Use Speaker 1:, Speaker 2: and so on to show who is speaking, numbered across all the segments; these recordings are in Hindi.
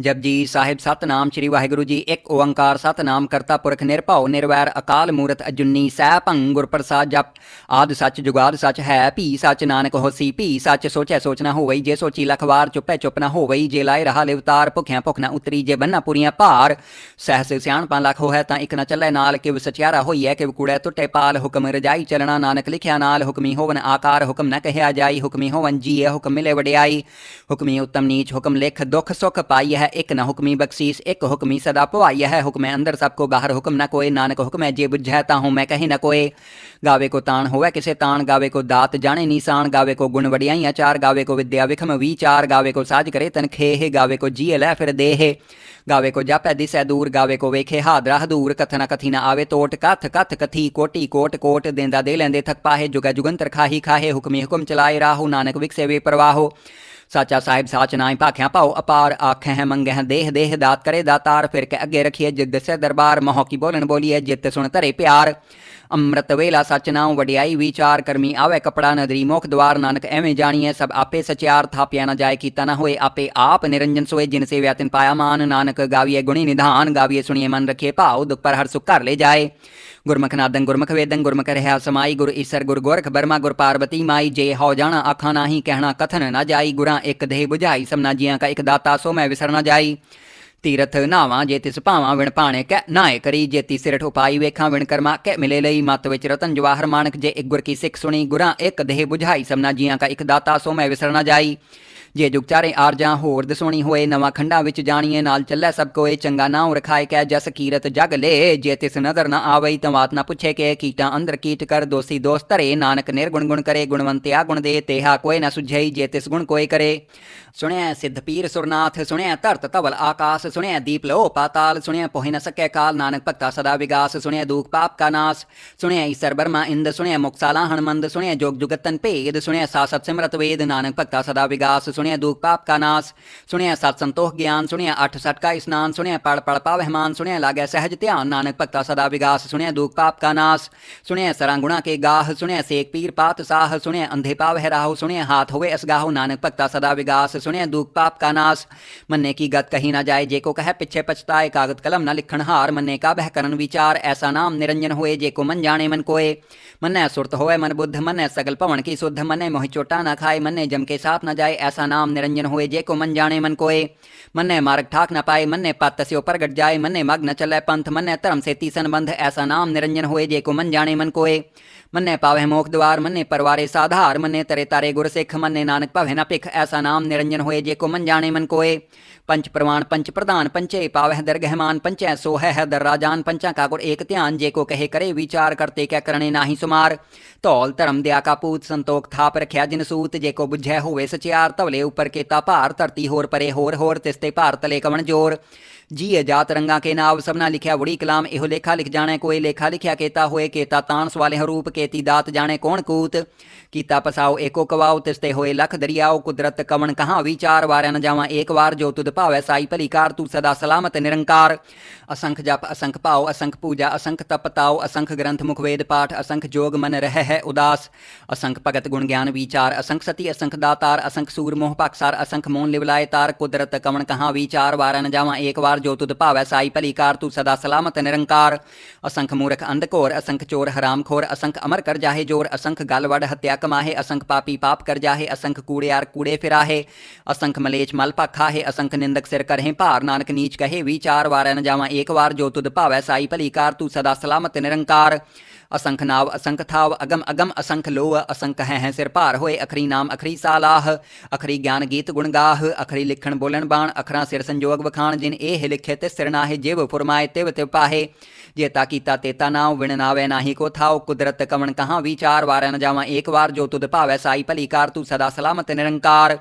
Speaker 1: ਜਪਜੀ ਸਾਹਿਬ ਸਤਨਾਮ ਸ੍ਰੀ ਵਾਹਿਗੁਰੂ ਜੀ ਇੱਕ ਓੰਕਾਰ ਸਤਨਾਮ ਕਰਤਾ ਪੁਰਖ ਨਿਰਭਉ ਨਿਰਵੈਰ ਅਕਾਲ ਮੂਰਤ ਅਜੁਨੀ ਸਹਿ ਭੰਗ ਗੁਰ ਪ੍ਰਸਾਦ ਜਪ ਆਦ ਸੱਚ ਜੁਗਾਦ ਸੱਚ ਹੈ ਭੀ ਸੱਚ ਨਾਨਕ ਹੋਸੀ ਭੀ ਸੱਚ ਸੋਚੈ ਸੋਚਣਾ ਹੋਵਈ ਜੇ ਸੋਚੀ ਲਖ ਵਾਰ ਚੁੱਪੈ ਚੁੱਪ ਨਾ ਹੋਵਈ ਜੇ ਲਾਏ ਰਹਾ ਲਿਵਤਾਰ ਭੁਖਿਆ ਭੁਖ ਨਾ ਉਤਰੀ ਜੇ ਬੰਨਾ ਪੂਰੀਆਂ ਭਾਰ ਸਹਿਸ ਸਿਆਣਪਾਂ ਲਖ ਹੋਇ ਤਾਂ ਇੱਕ ਨਾ ਚੱਲੇ ਨਾਲ ਕਿਵ ਸਚਿਆਰਾ ਹੋਈਐ ਕਿਵ ਕੂੜੈ ਟੁੱਟੇ ਪਾਲ ਹੁਕਮ ਰਜਾਈ ਚਲਣਾ ਨਾਨਕ ਲਿਖਿਆ ਨਾਲ ਹੁਕਮੀ ਹੋਵਨ ਆਕਾਰ ਹੁਕਮ ਨ ਕਹਿਆ ਜਾਈ ਹੁਕਮੀ ਹੋਵਨ ਜੀਏ ਹੁਕਮ ਮਿਲੇ ਵਡਿਆਈ ਹੁਕਮੀ ਉਤਮ ਨੀਚ ਹੁਕਮ ਲਿਖ ਦੁਖ ਸੁਖ ਪਾਈ ਹੈ एक न हुक्मी बख्शीस एक हुक्मी सदा पवा यह हुक्म अंदर सबको, बाहर हुक्म न कोय नानक हुक्म है जे बुझैता हूँ मैं कहीं न कोय गावे को तान हो किसे तान गावे को दात जाने निशान। गावे को गुण वड़ियाई चार। गावे को विद्या विखम विचार। गावे को साज करे तन खेह। गावे को जिये लह फिर देहे। गावे को जापै दिसै दूर। गावे को वेखे हादरा दूर। कथना कथी न आवे तोट। कथ कथ कथी कोटी कोट कोट। देंदा दे लेंदे थक पाहे। जुगा जुगंतर खाही खाहे। हुक्मी हुक्म चलाए राहु। नानक विकसे वे प्रवाहो। ਸਾਚਾ ਸਾਹਿਬ ਸਾਚ ਨਾਈ ਭਾਖਿਆ ਪਾਉ ਅਪਾਰ ਆਖੇ ਹੈ ਮੰਗੇ ਹੈ ਦੇਹ ਦੇਹ ਦਾਤ ਕਰੇ ਦਾਤਾਰ ਫਿਰ ਕੇ ਅੱਗੇ ਰਖੀਏ ਜਿੱਦ ਸੇ ਦਰਬਾਰ ਮੋਹ ਕੀ ਬੋਲਣ ਬੋਲੀਏ ਜਿੱਤ ਸੁਣ ਧਰੇ ਪਿਆਰ ਅੰਮ੍ਰਿਤ ਵੇਲਾ ਸਚ ਨਾਉ ਵਡਿਆਈ ਵਿਚਾਰ ਕਰਮੀ ਆਵੇ ਕਪੜਾ ਨਦਰੀ ਮੁਖ ਦਵਾਰ ਨਾਨਕ ਐਵੇਂ ਜਾਣੀਏ ਸਭ ਆਪੇ ਸਚਿਆਰ ਥਾਪਿਆ ਨਾ ਜਾਏ ਕੀਤਾ ਨਾ ਹੋਏ ਆਪੇ ਆਪ ਨਿਰੰਜਨ ਸੋਏ ਜਿਨ ਸੇਵਿਆ ਤਿਨ ਪਾਇਆ ਮਾਨ ਨਾਨਕ ਗਾਵੀਏ ਗੁਣੀ ਨਿਧਾਨ ਗਾਵੀਏ ਸੁਣੀਏ ਮਨ ਰਖੇ ਭਾਉ ਦੁਖ ਪਰ ਹਰ ਸੁਖ ਕਰ ਲੈ ਜਾਏ ਗੁਰਮੁਖ ਨਾਦੰ ਗੁਰਮੁਖ ਵੇਦੰ ਗੁਰਮੁਖ ਰਹਾ ਸਮਾਈ ਗੁਰ ਈਸਰ ਗੁਰ ਗੋਰਖ ਬਰਮਾ ਗੁਰ ਪਾਰਵਤੀ ਮਾਈ ਜੇ ਹੋ ਜਾਣਾ ਆਖਾਂ ਨਾਹੀ ਕਹਿਣਾ ਕਥਨ ਨਾ ਜਾਈ ਗੁਰਾਂ ਇੱਕ ਦੇਹ 부ਝਾਈ ਸਮਨਾ ਜੀਆਂ ਕਾ ਇੱਕ ਦਾਤਾ, ਸੋ ਮੈਂ ਵਿਸਰ ਨਾ ਜਾਈ। ਤੀਰਥ ਨਾਵਾਂ, ਜੇ ਤਿਸ ਭਾਵਾਂ ਵਿਣ ਪਾਣੇ ਕੈ ਨਾਏ ਕਰੀ ਜੇਤੀ ਸਿਰਠ ਉਪਾਈ ਵੇਖਾਂ ਵਿਣ ਕਰਮਾ, ਕੈ ਮਿਲੇ ਲਈ ਮਤ ਵਿੱਚ ਰਤਨ ਜਵਾਹਰ ਮਾਨਕ, ਜੇ ਇੱਕ ਗੁਰ ਕੀ ਸਿੱਖ ਸੁਣੀ, ਗੁਰਾਂ ਇੱਕ ਦੇਹ ਬੁਝਾਈ, ਸਮਨਾ ਜੀਆਂ ਕਾ ਇੱਕ ਦਾਤਾ, ਸੋ ਮੈਂ ਵਿਸਰ ਨਾ ਜਾਈ। ਜੇ ਜੁਗ ਚਾਰੇ ਆਰਜਾਂ ਹੋਰ ਦਸੋਣੀ ਹੋਏ ਨਵਾਂ ਖੰਡਾ ਵਿੱਚ ਜਾਣੀਏ ਨਾਲ ਚੱਲੇ ਸਭ ਕੋਏ ਚੰਗਾ ਨਾਉ ਰਖਾਏ ਕੈ ਜਸ ਕੀਰਤ ਜਗ ਲੇ ਜੇ ਤਿਸ ਨਦਰ ਨਾ ਆਵਈ ਤਾਂ ਬਾਤ ਨਾ ਪੁੱਛੇ ਕੇ ਕੀਟਾਂ ਅੰਦਰ ਕੀਟ ਕਰ ਦੋਸੀ ਦੋਸਤ ਧਰੇ ਨਾਨਕ ਨਿਰਗੁਣ ਗੁਣ ਕਰੇ ਗੁਣਵੰਤਿਆ ਗੁਣ ਦੇ ਤੇਹਾ ਕੋਈ ਨਾ ਸੁਝਈ ਜੇ ਤਿਸ ਗੁਣ ਕੋਈ ਕਰੇ ਸੁਣਿਆ ਸਿੱਧ ਪੀਰ ਸੁਰਨਾਥ ਸੁਣਿਆ ਧਰਤ ਤਵਲ ਆਕਾਸ ਸੁਣਿਆ ਦੀਪ ਲੋ ਪਾਤਾਲ ਸੁਣਿਆ ਪੋਹਿ ਨ ਸਕੇ ਕਾਲ ਨਾਨਕ ਭਗਤਾ ਸਦਾ ਵਿਗਾਸ ਸੁਣਿਆ ਦੁਖ ਪਾਪ ਕਾ ਨਾਸ ਸੁਣਿਆ ਈਸਰ ਬਰਮਾ ਇੰਦ ਸੁਣਿਆ ਮੁਕਸਾਲਾ ਹਨਮੰਦ ਸੁਣਿਆ ਜੋਗ ਜੁਗਤਨ ਭੇਦ ਸੁਣਿਆ ਸਾਸਤ ਸਿਮਰਤ ਵੇਦ ਨਾਨਕ ਭਗਤਾ ਸਦਾ ਵਿਗਾਸ सुनिया दुख पाप का नाश, सुनिया सत संतोष ज्ञान, सुनिया अठ सट का स्नान, सुनिया पड़ पड़ पावहमान सुनिया लागे सहज ध्यान, नानक भक्ता सदा विगास, सुनिया दुख पाप का नाश, सुनिया सरागुणा के गाह, सुनिया सेक पीर पात साह, सुनिया अंधे पाव है राहु, सुनिया हाथ होवे असगाहु नानक भक्ता सदा विगास, सुनिया दुख पाप का नाश, मन्ने की गत कही ना जाए, जे को कह पिछे पछताए, कागत कलम न लिखण हार, मन्ने का बह करण विचार, ऐसा नाम निरंजन होए, जे को मन जाने मन कोए, मन्ने सुरत होए मन बुद्ध, मन्ने सगल पवन की शुद्ध, मन्ने मोहि चोटा न खाए, मन्ने जम के साथ न जाए, ऐसा नाम निरंजन होए, जे को मन जाने मन कोए। मन्ने मार्ग ठाक न पाए, मन्ने पात से ऊपर गट जाए, मन्ने मग न चले पंथ, मन्ने धर्म से तीसन बंध ऐसा नाम निरंजन हुए, जे को मन जाने मन कोए। मन्ने पावे मोख द्वार, मन्ने परवारे साधार, मन्ने तरे तारे गुरसिख, मन्ने नानक भवे न पिख, ऐसा नाम निरंजन हुए, जे को मन जाने मन कोए। पंच प्रमाण पंच प्रधान पंचे पावह दरगहमान पंचै सोह है दर राजान पंचा का गुर एक ध्यान जे को कहे करे विचार करते क्या करने नाही सुमार। धौल धर्म दया का पूत संतोख थाप रख्या जिन सूत जे को बुझे होवे सचियार तवले ऊपर केता भार धरती होर परे होर होर तिस्ते भार तले कवन ज़ोर। जी जात रंगा के नाव सबना लिखिया वड़ी कलाम एहो लेखा लिख जाने कोई लेखा लिखिया केता होए, केता तान सवाले हरूप, केती दात जाने कौन कूत? कीता पसाओ एको कवाओ तिस्ते होए लख दरियाओ, कुदरत कवन कहाँ विचार वार न जावा एक बार जो तुद पावे साई भली कार, तू सदा सलामत निरंकार। असंख जप, असंख पाओ, असंख पूजा, असंख तप ताओ, असंख ग्रंथ मुख वेद पाठ, असंख जोग मन रह है उदास। असंख भगत गुण ज्ञान विचार, असंख सती, असंख दातार, असंख सूर मोह पाकसार, असंख मोन लिवलाए तार, कुदरत कवन कहाँ विचार वार न जावा एक बार जो तुद भावै साई भली कार तू सदा सलामत निरंकार असंख मूर्ख अंधकोर असंख चोर हराम खोर असंख अमर कर जाहे ज़ोर असंख गल वड हत्या कमाहे असंख पापी पाप कर जाहे असंख कूड़ेयार कूड़े फिराहे असंख मलेच मल पाखा है असंख निंदक सिर करहे भार नानक नीच कहे विचार वार न जावा एक बार जो तुद भावै साई भली कार तू सदा सलामत निरंकार असंख नाव असंख थाव अगम अगम असंख लोह असंख है, है सिर भार होए अखरी नाम अखरी सालाह अखरी ज्ञान गीत गुण गाह अखरी लिखण बोलन बाण अखरा सिर संजोग वखाण जिन एह लिखे ते सिर नाहे जिव फुरमाए तिव तिव पाहे। जेता कीता तेता नाव विण नावे नाही को थाव कुदरत कवन कहाँ विचार वार न जावा एक बार जो तुद भावै साई भली कार तू सदा सलामत निरंकार।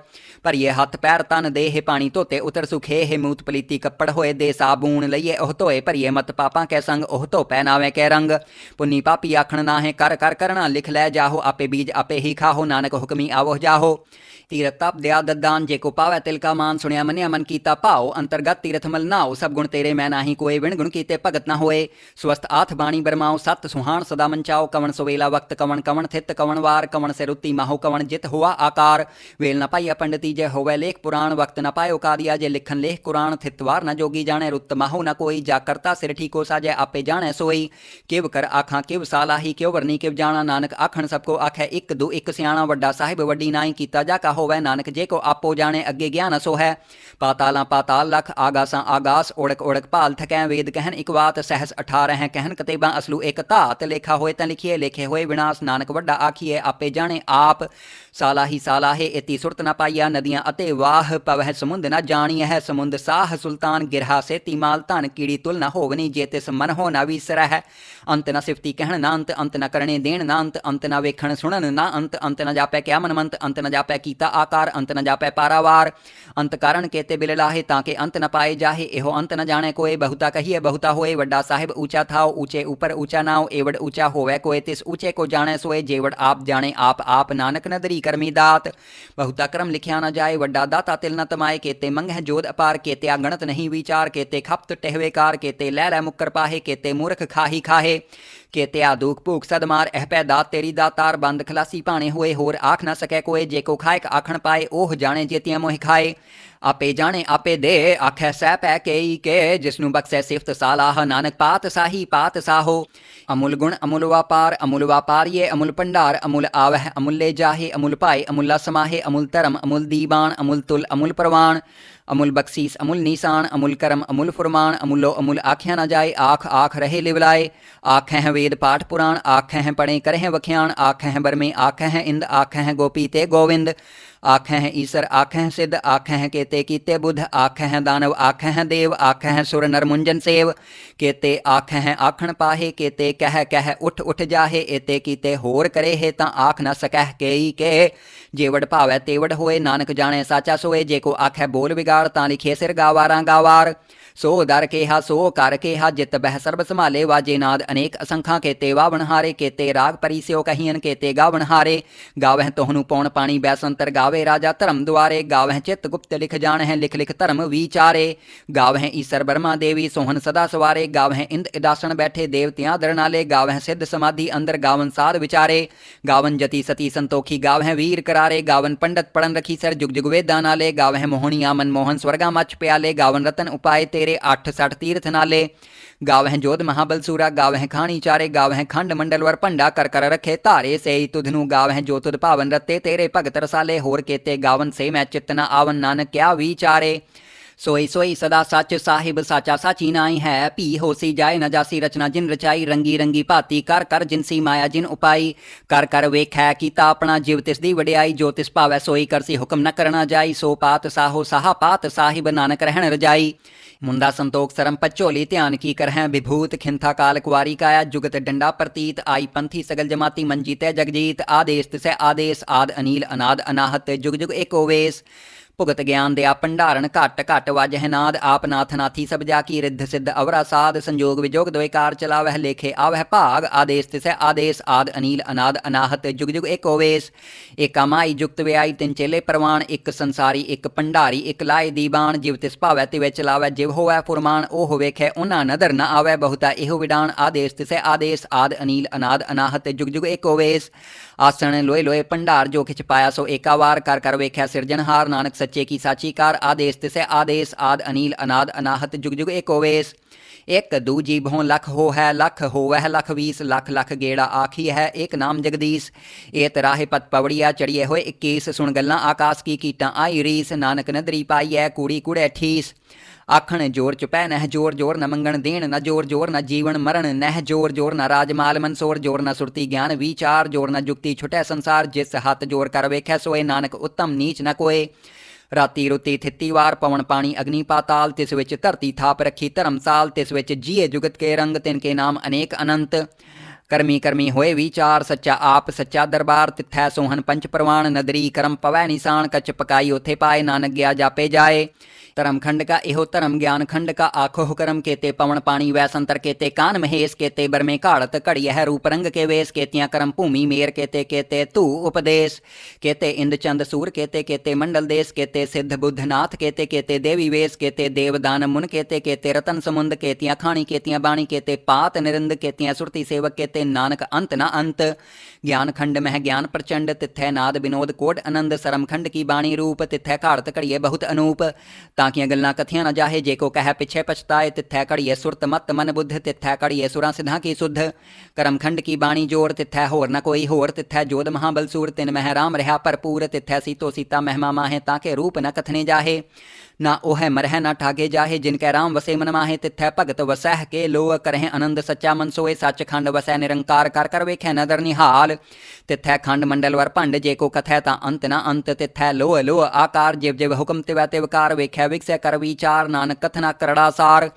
Speaker 1: पर ये हथ पैर तन देह पानी धोते उतर सुखे हे मूत पलीती कपड़ होए दे साबून लइए ओह धोए पर ये मत पापा कै संग ओह धो पहनावे कै रंग। पुन्नी पाप आप आखण ना है कर कर, करना लिख लै जाहो, आपे बीज आपे ही खाहो, नानक हुक्मी आवो जाहो। तीरथ तप दया ददान जे को पावै तिल मान सुनिया मनिया मन कीता पाओ, अंतर्गत तीरथ मल नाओ, सब गुण तेरे मैं नाही कोए, विण गुण कीते भगत ना होए। स्वस्थ आथ बाणी बरमाओ सत सुहान सदा मनचाओ कवन सुवेला वक्त, कवन कवन थित, कवन वार, कवन सिरुति माहो, कवन जित हुआ आकार। वेल न पाइया पंडिती जय होवै लेख पुराण, वक्त न पायो कादिया जय लिखन लेख कुरान थितवार न जोगी जाने रुत माहो न कोई, जाकरता सिर ठीको सा जय आपे जाने सोई। किव कर आखा, किव ਕਿਵ ਸਾਲਾਹੀ ਕਿਉ ਵਰਨੀ ਕਿਵ ਜਾਣਾ ਨਾਨਕ ਆਖਣ ਸਭ ਕੋ ਆਖੈ ਇੱਕ ਦੋ ਇੱਕ ਸਿਆਣਾ ਵੱਡਾ ਸਾਹਿਬ ਵੱਡੀ ਨਾਈ ਕੀਤਾ ਜਾ ਕਾ ਹੋਵੇ ਨਾਨਕ ਜੇ ਕੋ ਆਪੋ ਜਾਣੇ ਅੱਗੇ ਗਿਆਨ ਸੋ ਹੈ ਪਾਤਾਲਾਂ ਪਾਤਾਲ ਲਖ ਆਗਾਸਾਂ ਆਗਾਸ ਓੜਕ ਓੜਕ ਭਾਲ ਥਕੈ ਵੇਦ ਕਹਿਨ ਇਕ ਬਾਤ ਸਹਸ 18 ਹੈ ਕਹਿਨ ਕਤੇਬਾਂ ਅਸਲੂ ਇੱਕ ਧਾਤ ਲੇਖਾ ਹੋਏ ਤਾਂ ਲਿਖੀਏ ਲਿਖੇ ਹੋਏ ਵਿਨਾਸ਼ ਨਾਨਕ ਵੱਡਾ ਆਖੀਏ ਆਪੇ ਜਾਣੇ ਆਪ ਸਾਲਾਹੀ ਸਾਲਾਹੇ ਇਤੀ ਸੁਰਤ ਨਾ ਪਾਈਆ ਨਦੀਆਂ ਅਤੇ ਵਾਹ ਪਵਹਿ ਸਮੁੰਦ ਨਾ ਜਾਣੀ ਹੈ ਸਮੁੰਦ ਸਾਹ ਸੁਲਤਾਨ ਗਿਰਹਾ ਸੇ ਤਿਮਾਲ ਧਨ ਕੀੜੀ ਤੁਲ ਨਾ ਹੋਵਨੀ ਜੇ ਤਿਸ ਮਨ ਹੋ ਨਾ ਵੀਸਰੈ ਹੈ ਅੰਤ ਨਾ ਸਿਫਤੀ ਕਹਿਣ ਨਾ ਅੰਤ ਅੰਤ ਨਾ ਕਰਨੇ ਦੇਣ ਨਾ ਅੰਤ ਅੰਤ ਨਾ ਵੇਖਣ ਸੁਣਨ ਨਾ ਅੰਤ ਅੰਤ ਨਾ ਜਾਪੈ ਕਿਆ ਮਨ ਮੰਤ ਅੰਤ ਨਾ ਜਾਪੈ ਕੀਤਾ ਆਕਾਰ ਅੰਤ ਨਾ ਜਾਪੈ ਪਾਰਾਵਾਰ ਅੰਤ ਕਾਰਨ ਕੇਤੇ ਬਿਲ ਲਾਹੇ ਤਾਂ ਕਿ ਅੰਤ ਨ ਪਾਏ ਜਾਹੇ ਇਹੋ ਅੰਤ ਨ ਜਾਣੇ ਕੋਏ ਬਹੁਤਾ ਕਹੀਏ ਬਹੁਤਾ ਹੋਏ ਵੱਡਾ ਸਾਹਿਬ ਊਚਾ ਥਾਓ ਊਚੇ ਉਪਰ ਊਚਾ ਨਾਓ ਏਵੜ ਊਚਾ ਹੋਵੇ ਕੋਏ ਤਿਸ ਊਚੇ ਕੋ ਜਾਣੇ ਸੋਏ ਜੇਵੜ ਆਪ ਜਾਣੇ ਆਪ ਆਪ ਨਾਨਕ ਨਦਰੀ ਕਰਮੀ ਦਾਤ ਬਹੁਤਾ ਕਰਮ ਲਿਖਿਆ ਨਾ ਜਾਏ ਵੱਡਾ ਦਾਤਾ ਤਿਲ ਨ ਤਮਾਏ ਕੇਤੇ ਮੰਗਹਿ ਜੋਦ ਅਪਾਰ ਕੇਤੇ ਅਗਣਤ ਨਹੀਂ ਵਿਚਾਰ ਕੇਤੇ ਖਪਤ ਟਹਿਵੇਕਾਰ ਕੇਤੇ ਲੈ ਲੈ ਮੁੱਕਰ ਪਾਹੇ ਕੇਤੇ ਮੂਰਖ ਖਾਹੀ ਖਾਹੇ ਕੇਤੇ ਆਦੂਕ ਭੂਖ ਸਦਮਾਰ, ਇਹ ਪੈ ਤੇਰੀ ਦਾ ਤਾਰ ਬੰਦ ਖਲਾਸੀ ਭਾਣੇ ਹੋਏ, ਹੋਰ ਆਖ ਨਾ ਸਕੈ ਕੋਏ, ਜੇ ਕੋ ਖਾਇਕ ਆਖਣ ਪਾਏ, ਉਹ ਜਾਣੇ ਜੇਤੀਆਂ ਮੋਹਿ ਖਾਏ। ਆਪੇ ਜਾਣੇ, ਆਪੇ ਦੇ, ਆਖੈ ਸਹਿ ਪੈ ਕੇਈ ਕੇ ਜਿਸ ਨੂੰ ਬਖਸ਼ੈ ਸਿਫਤ ਸਾਲਾਹ, ਨਾਨਕ ਪਾਤ ਸਾਹੀ ਪਾਤ ਸਾਹੋ। ਅਮੁਲ ਗੁਣ, ਅਮੁਲ ਵਪਾਰ, ਅਮੁਲ ਵਪਾਰੀਏ, ਅਮੁਲ ਭੰਡਾਰ, ਅਮੁਲ ਆਵਹਿ, ਅਮੁੱਲੇ ਜਾਹੇ, ਅਮੁਲ ਭਾਏ, ਅਮੁੱਲਾ ਸਮਾਹੇ, ਅਮੁਲ ਧਰਮ, ਅਮੁਲ ਦੀਵਾਨ, ਅਮੁਲ ਤੁਲ, ਅਮੁਲ ਪ੍ਰਵਾਨ। अमूल बख्शीस, अमुल निशान अमुल करम, अमूल फुरमान अमुलो अमूल आख्या न जाए, आख आख रहे लिवलाए। आख हैं वेद पाठ पुराण, आख हैं पढ़े करें वख्याण, आख हैं बरमे, आख हैं इंद, आख हैं गोपी ते गोविंद। आखें हैं ईसर आखें हैं सिद्ध, आखें हैं केते, कीते बुध आखें हैं दानव, आखें हैं देव, आखें हैं सुर नरमुंजन सेव। केते आखें आखण पाहे, केते कह कह, उठ उठ जाहे, एते कीते होर करे हे ता आख न सकह के के। जेवड़ भावै तेवड़ होए, नानक जाने साचा सोए, जे को आखै बोल बिगाड़ ता लिखे सिर गावारा गावार। सो दर केहा, सो कर केहा, जित बह सर्ब संभाले, वाजे नाद अनेक असंखा, केते वावणहारे केते राग परिस्यो कहियन, केते गावणहारे गावह तोहनु पौन पानी बैसंतर गाव गावे राजा धर्म द्वारे गावह चित गुप्त लिख जान है लिख लिख धर्म विचारे। गावह ईसर ब्रह्मा देवी सोहन सदा सवारे, गावह इंद इदासन बैठे देवतियाँ दरनाले, गावह सिद्ध समाधि अंदर गावन साध विचारे। गावन जति सती संतोखी, गावह वीर करारे, गावन पंडित पढ़न रखी सर जुग जुगवे दानाले नाले। मोहनी मोहनिया मनमोहन स्वर्गा मच प्याले, गावन रतन उपाय तेरे अठ सठ तीर्थ नाले। गाँव हैं जोध महाबलसूरा गाँव हैं खाणी चारे गाँव हैं खंड मंडलवर भंडा कर कर रखे धारे से ही तुधनु। गाँव हैं जोतुद भावन रते तेरे, भगत रसाले होर केते। गावन से मैं चितना आवन नानक क्या विचारे। सोई सोई सदा सच साहिब साचा साची नाई है। पी होसी जाए जासी रचना जिन रचाई, रंगी रंगी भाती कर कर जिनसी माया जिन उपाई। कर कर वेख है अपना जीव, तिस दी वडियाई, जो तिस भावै सोई करसी हुक्म न करना जाई। सो पात साहो साहा पात, साहिब नानक रहन रजाई। मुंडा संतोख सरम पचोली, ध्यान की कर है विभूत। खिंथा काल कुआरी काया, जुगत डंडा प्रतीत। आई पंथी सगल जमाती मंजीत जगजीत। आदेश तिसै आदेश, आद अनिल, अनाद अनाहत, जुग जुग एक ਭੁਗਤ ਗਿਆਨ ਦੇ ਆ ਭੰਡਾਰਨ ਘਟ ਘਟ ਵਜਹਿ ਨਾਦ ਆਪ ਨਾਥ ਨਾਥੀ ਸਭ ਜਾ ਕੀ ਰਿੱਧ ਸਿੱਧ ਅਵਰਾ ਸਾਧ ਸੰਜੋਗ ਵਿਜੋਗ ਦੋਇਕਾਰ ਚਲਾਵਹਿ ਲੇਖੇ ਆਵਹਿ ਭਾਗ ਆਦੇਸ ਤਿਸੈ ਆਦੇਸ ਆਦ ਅਨੀਲ ਅਨਾਦ ਅਨਾਹਤ ਜੁਗ ਜੁਗ ਏਕੋ ਵੇਸ ਏਕਾ ਮਾਈ ਜੁਗਤ ਵਿਆਈ ਤਿੰਨ ਚੇਲੇ ਪ੍ਰਵਾਨ ਇੱਕ ਸੰਸਾਰੀ ਇੱਕ ਭੰਡਾਰੀ ਇੱਕ ਲਾਏ ਦੀਬਾਨ ਜਿਵ ਤਿਸ ਭਾਵੈ ਤੇ ਵਿੱਚ ਲਾਵੈ ਜਿਵ ਹੋਵੈ ਫੁਰਮਾਨ ਉਹ ਵੇਖੈ ਉਹਨਾਂ ਨਦਰ ਨ ਆਵੈ ਬਹੁਤਾ ਇਹੋ ਵਿਡਾਨ ਆਦੇਸ ਤਿਸੈ ਆਦੇਸ ਆਦ ਅਨੀਲ ਅਨਾਦ ਅਨਾਹਤ ਜੁਗ ਜੁਗ ਏਕੋ ਵੇਸ ਆਸਣ ਲੋਏ ਲੋਏ ਭੰਡਾਰ ਜੋ ਖਿਚ ਪਾਇਆ, ਸੋ ਏਕਾਵਾਰ ਕਰ ਕਰ ਵੇਖਿਆ ਸਿਰਜਣਹਾਰ ਨਾਨਕ ਸੱਚੇ ਕੀ ਸਾਚੀ ਕਾਰ, ਆਦੇਸ ਤਿਸੈ ਆਦੇਸ, ਆਦ ਅਨੀਲ ਅਨਾਦ ਅਨਾਹਤ ਜੁਗ ਜੁਗ एक दूजी भों लख हो है, लख हो वह लख बीस लख लख गेड़ा आखी है, एक नाम जगदीश। ए तराहे पत पवड़िया चढ़िए हो इक्कीस, सुन गल्ला आकाश की कीटा आई रीस, नानक नदरी पाई है, कूड़ी कूड़े ठीस। आखण, ज़ोर चुपै, नह ज़ोर ज़ोर न मंगण देण, न ज़ोर ज़ोर न जीवन मरण, नह ज़ोर ज़ोर न राजमाल मनसोर ज़ोर न सुरती ज्ञान विचार, ज़ोर न जुक्ति छुटै संसार, जिस हाथ ज़ोर कर वेखै सोए, नानक उत्तम नीच न कोए। ਰਾਤੀ ਰੁਤੀ ਥਿੱਤੀ ਵਾਰ ਪਵਨ ਪਾਣੀ ਅਗਨੀ ਪਾਤਾਲ ਤਿਸ ਵਿੱਚ ਧਰਤੀ ਥਾਪ ਰੱਖੀ ਧਰਮਸਾਲ ਤਿਸ ਵਿੱਚ ਜੀਏ ਜੁਗਤ ਕੇ ਰੰਗ ਤਿਨ ਕੇ ਨਾਮ ਅਨੇਕ ਅਨੰਤ ਕਰਮੀ ਕਰਮੀ ਹੋਏ ਵਿਚਾਰ ਸੱਚਾ ਆਪ ਸੱਚਾ ਦਰਬਾਰ ਤਿੱਥੈ ਸੋਹਣ ਪੰਚ ਪ੍ਰਵਾਨ ਨਦਰੀ ਕਰਮ ਪਵੈ ਨਿਸ਼ਾਨ ਕਚ ਪਕਾਈ ਉਥੇ ਪਾਏ ਨਾਨਕ ਗਿਆ ਜਾਪੇ ਜਾਏ तरम खंड का इहो धर्म ज्ञान खंड का आखोह करम केते पवन पानी वैसंतर केते कान महेश केते बरमे काड़त कड़ी, यह रूप रंग के वेश केतिया करम भूमि, मेर केते केते तू उपदेश, केते चंद सूर, केते केते मंडल देश, केते सिद्ध बुद्धनाथ, केते केते देवी वेश, केते देवदान मुन, केते केते रतन समुंद, केतिया खाणी, केतिया बाणी, केते पात निरंद, केतिया सुरती सेवक, केते नानक अंत न अंत। ज्ञान खंड मह ज्ञान प्रचंड, तिथै नाद विनोद कोट आनंद, सरम खंड की बाणी रूप, तिथै घाड़त घड़िए बहुत अनूप। ता बाकियाँ गल्लां कथियाँ न जाहे, जेको कह पिछे पछताए तिथै घड़िए सुरत मत मन बुद्ध तिथै घड़िए सुरां सिधां की सुध करमखंड की बाणी जोड़ तिथै होर न कोई होर तिथै जोध महाबलसूर तिन मह राम रहा भरपूर तिथै सीतो सीता महिमा माहे ताके रूप न कथने जाहे। ना ओह मरह ना ठागे जाहे, जिनके राम वसे मन माहे तिथै भगत वसह के लोह करह आनंद सच्चा मन सोए सच खंड वसै निरंकार कर कर वेख नदर निहाल। तिथै खंड मंडल वर भंड, जे को कथै ता अंत न अंत। तिथै लोह लोह आकार, जिव जिव हुक्म तिवै तिवकार, वेख विकसै कर विचार, नानक कथना करड़ा सार।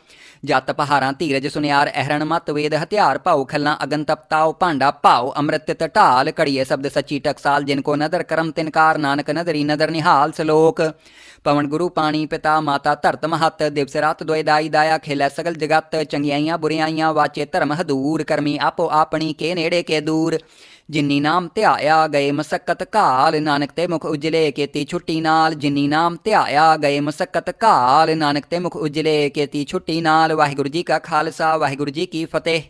Speaker 1: ਕਰ ਵਿਚਾਰ ਨਾਨਕ ਕਥਨਾ ਕਰੜਾ ਸਾਰ ਜਤ ਪਹਾਰਾਂ ਧੀਰਜ ਸੁਨਿਆਰ ਅਹਰਣ ਮਤ ਵੇਦ ਹਥਿਆਰ ਭਾਉ ਖੱਲਾਂ ਅਗਨ ਤਪਤਾਉ ਭਾਂਡਾ ਭਾਉ ਅੰਮ੍ਰਿਤ ਤਿਤ ਢਾਲ ਕੜੀਏ ਸ਼ਬਦ ਸੱਚੀ ਟਕਸਾਲ ਜਿਨ ਕੋ ਨਦਰ ਕਰਮ ਤਿਨਕਾਰ ਨਾਨਕ ਨਦਰੀ ਨਦਰ ਨਿਹਾਲ ਸਲੋਕ ਪਵਨ ਗੁਰੂ ਪਾਣੀ ਪਿਤਾ ਮਾਤਾ ਧਰਤ ਮਹਤ ਦਿਵਸ ਰਾਤ ਦੋਇ ਦਾਈ ਦਾਇਆ ਖੇਲੇ ਸਗਲ ਜਗਤ ਚੰਗਿਆਈਆਂ ਬੁਰੀਆਈਆਂ ਵਾਚੇ ਧਰਮ ਹਦੂਰ ਕਰਮੀ ਆਪੋ ਆਪਣੀ ਕੇ ਨੇੜੇ ਕੇ ਦੂਰ ਜਿਨੀ ਨਾਮ ਧਿਆਇਆ ਗਏ ਮਸਕਤ ਘਾਲ, ਨਾਨਕ ਤੇ ਮੁਖ ਉਜਲੇ ਕੀਤੀ ਛੁੱਟੀ ਨਾਲ। ਜਿਨੀ ਨਾਮ ਧਿਆਇਆ ਗਏ ਮਸਕਤ ਘਾਲ, ਨਾਨਕ ਤੇ ਮੁਖ ਉਜਲੇ ਕੀਤੀ ਛੁੱਟੀ ਨਾਲ। ਵਾਹਿਗੁਰੂ ਜੀ ਕਾ ਖਾਲਸਾ, ਵਾਹਿਗੁਰੂ ਜੀ ਕੀ ਫਤਿਹ।